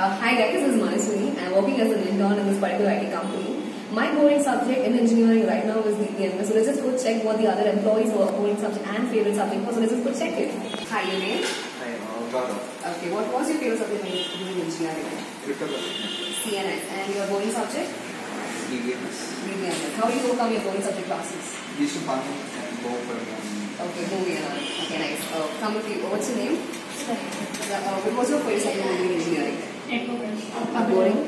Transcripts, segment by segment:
Uh, hi guys, this is Manaswini. I'm working as an intern in this particular IT company. My boring subject in engineering right now is DPM. So let's just go check what the other employees were boring subject and favorite subject was. So let's just go check it. Hi, your name? I am Gaurav. Okay, what was your favorite subject when you were doing engineering? Cryptography. CNS. And your boring subject? DBMS. DPM. How do you overcome your boring subject classes? Used to farm and go for Okay, moving on. Okay, nice. Uh, come with you. What's your name? Uh, what was your favorite subject when you were doing engineering? Uh, boring?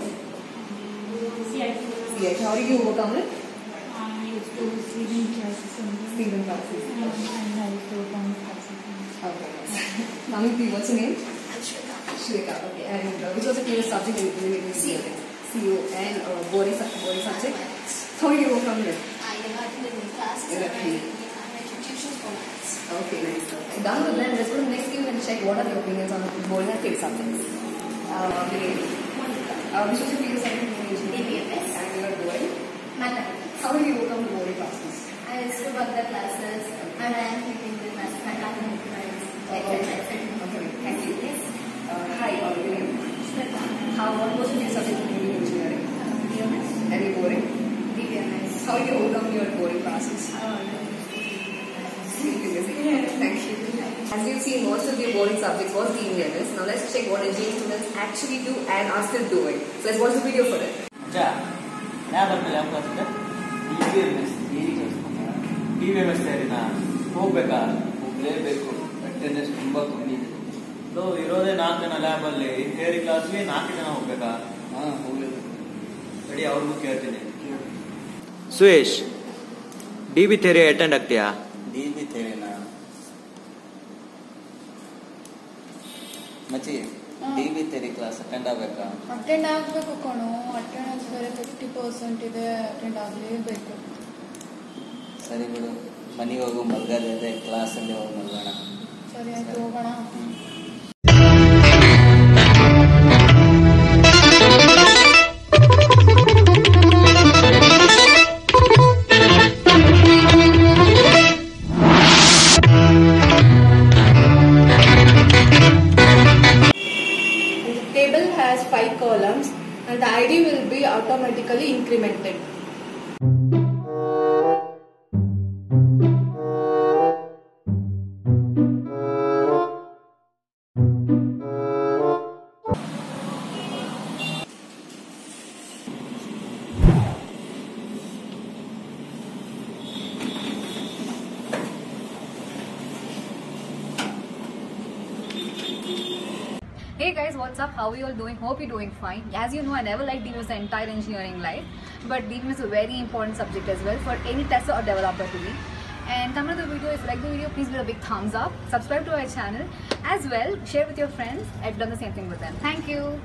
Yeah, how did you overcome it? I used to Stephen classes. Okay. Namiti, what's your name? Shweta. Okay. And uh, which was the favorite subject in in- in engineering? CO and uh, boring, boring subject. How did you overcome it? Okay, nice. Done with them. Let's go to the next game and check what are the opinions on boring and favorite subjects. Uh. Uh, which was your favorite subject in engineering? DBMS. And you are boring. How did you overcome the boring classes? I used to work the classes and I am taking the academic friends, etc. Okay, thank you. Yes. Uh, hi, uh, your name? Shweta. How, what was your subject in engineering? Any boring? DBMS. How did you overcome your boring classes? Seen, most of your boring subjects was the DBMS. Now let's check what engineering students actually do and are still doing. So let's watch the video for it. D B M S ಸೇರಿನ ಹೋಗ್ಬೇಕಾ ಹೋಗ್ಲೇಬೇಕು attendance ತುಂಬಾ ಕಮ್ಮಿ ಇದೆ so ಇರೋದೇ ನಾಲ್ಕು ಜನ lab ಅಲ್ಲಿ theory ಕ್ಲಾಸ್ಗೆ ನಾಲ್ಕು ಜನ ಹೋಗ್ಬೇಕಾ ಹಾ ಹೋಗ್ಲೇಬೇಕು ಸರಿ ಅವ್ರಿಗೂ ಕೇಳ್ತೀನಿ Suyesh D B theory attend ಆಗ್ತೀಯಾ D B ಥೇರಿನ ಮಚ್ಚಿ D B theory class attend ಆಗ್ಬೇಕಾ? Attend ಆಗಬೇಕು ಕಣೋ. ಅಟೆಂಡೆನ್ಸ್ ಬೇರೆ ಫಿಫ್ಟಿ ಪರ್ಸೆಂಟ್ ಇದೆ ಅಟೆಂಡ್ ಆಗಲೇಬೇಕು. ಸರಿ ಬಿಡು. ಮನೆಗೆ ಹೋಗು ಮಲ್ಗದಿದೆ ಕ್ಲಾಸಲ್ಲಿ ಹೋಗಿ ಮಲ್ಗೋಣ. ಸರಿ ಆಯ್ತು ಹೋಗೋಣ. Five columns and the ID will be automatically incremented. Hey guys, what's up? How are you all doing? Hope you're doing fine. As you know, I never liked DBMS the entire engineering life, but DBMS is a very important subject as well for any tester or developer to be. And come to the video. If you like the video, please give a big thumbs up. Subscribe to our channel as well. Share with your friends. I've done the same thing with them. Thank you.